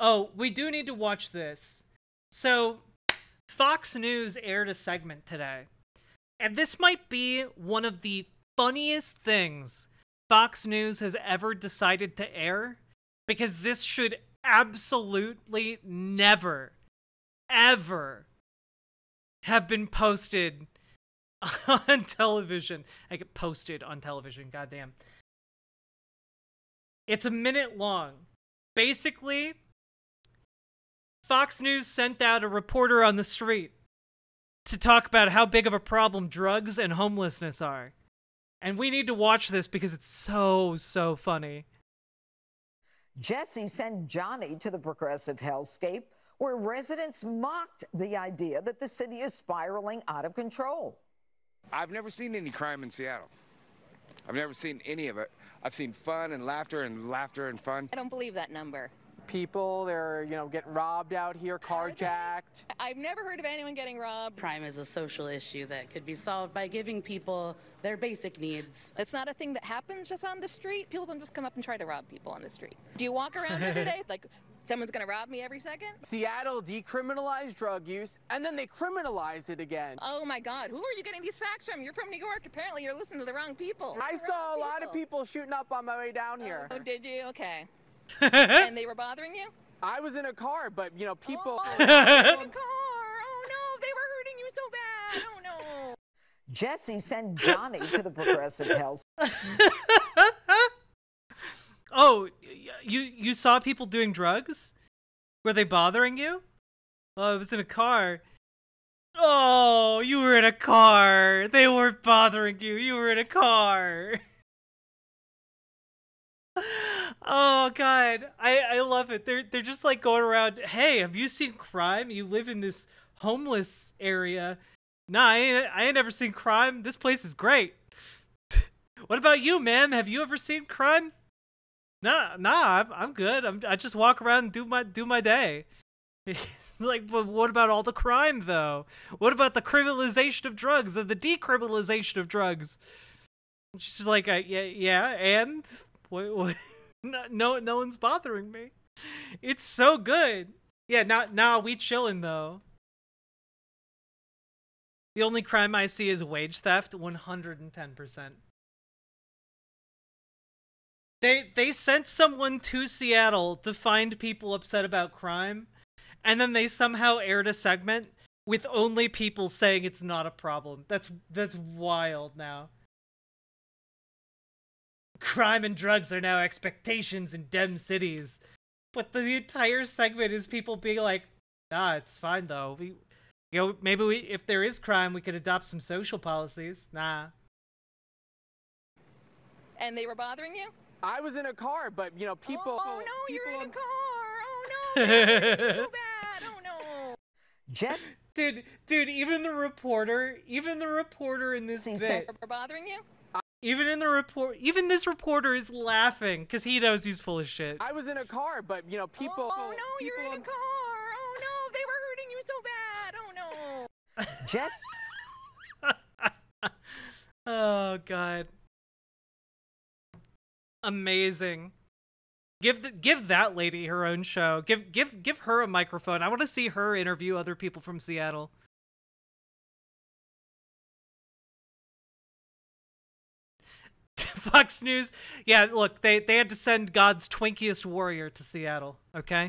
Oh, we do need to watch this. So, Fox News aired a segment today. And this might be one of the funniest things Fox News has ever decided to air because this should absolutely never, ever have been posted on television. I get posted on television, goddamn. It's a minute long. Basically, Fox News sent out a reporter on the street to talk about how big of a problem drugs and homelessness are. And we need to watch this because it's so, so funny. Jesse sent Johnny to the progressive hellscape where residents mocked the idea that the city is spiraling out of control. I've never seen any crime in Seattle. I've never seen any of it. I've seen fun and laughter and laughter and fun. I don't believe that number. People, they're, you know, getting robbed out here, carjacked. I've never heard of anyone getting robbed. Crime is a social issue that could be solved by giving people their basic needs. It's not a thing that happens just on the street. People don't just come up and try to rob people on the street. Do you walk around every day like someone's going to rob me every second? Seattle decriminalized drug use and then they criminalized it again. Oh my God, who are you getting these facts from? You're from New York. Apparently, you're listening to the wrong people. I saw a lot of people shooting up on my way down oh, here. Oh, did you? Okay. and they were bothering you? I was in a car, but you know, people. Oh, in a car. Oh no, they were hurting you so bad. Oh no. Jesse sent Johnny to the progressive health. oh, you you saw people doing drugs? Were they bothering you? Oh, I was in a car. Oh, you were in a car. They weren't bothering you. You were in a car. Oh god, I I love it. They're they're just like going around. Hey, have you seen crime? You live in this homeless area. Nah, I ain't, I ain't never seen crime. This place is great. what about you, ma'am? Have you ever seen crime? Nah, nah, I'm, I'm good. I'm, I just walk around and do my do my day. like, but what about all the crime though? What about the criminalization of drugs and the decriminalization of drugs? She's like, uh, yeah, yeah, and what, what? No, no, one's bothering me. It's so good. Yeah, now nah, we chilling though. The only crime I see is wage theft, 110%. They they sent someone to Seattle to find people upset about crime, and then they somehow aired a segment with only people saying it's not a problem. That's that's wild now. Crime and drugs are now expectations in dem cities. But the entire segment is people being like, "Nah, it's fine though. We you know, maybe we if there is crime, we could adopt some social policies." Nah. And they were bothering you? I was in a car, but you know, people. Oh, no, people you're in a car. Oh no, they're so bad. Oh no. Jet. Dude, dude, even the reporter, even the reporter in this See, bit, They're bothering you? Even in the report, even this reporter is laughing because he knows he's full of shit. I was in a car, but you know, people. Oh no, you're in a car. Oh no, they were hurting you so bad. Oh no. Jesse oh god. Amazing. Give the, give that lady her own show. Give give give her a microphone. I want to see her interview other people from Seattle. Fox News. Yeah, look, they they had to send God's twinkiest warrior to Seattle, okay?